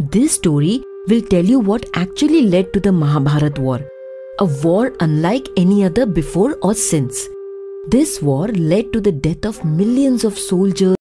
This story will tell you what actually led to the Mahabharat war, a war unlike any other before or since. This war led to the death of millions of soldiers